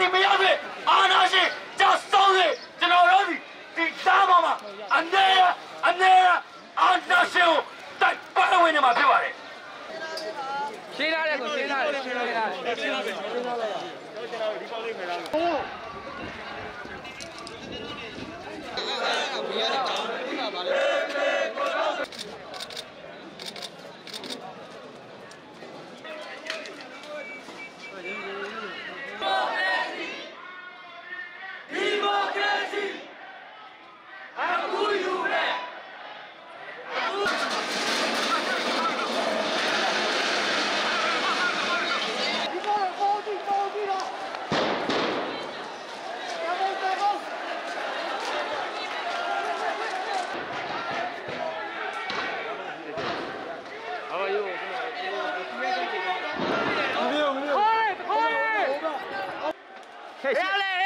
စီမရသေးအာနာရှင်ကြောက်ဆုံးလေကျွန်တော်တို့ဒီဒီသားမမအနေအနေအာနာရှင်ကိုတိုက်ပွဲဝင်နေမှာဖြစ်ပါတယ်ရှင်းလာတယ်ကိုရှင်းလာတယ်ရှင်းလာတယ်ရှင်းလာတယ် Real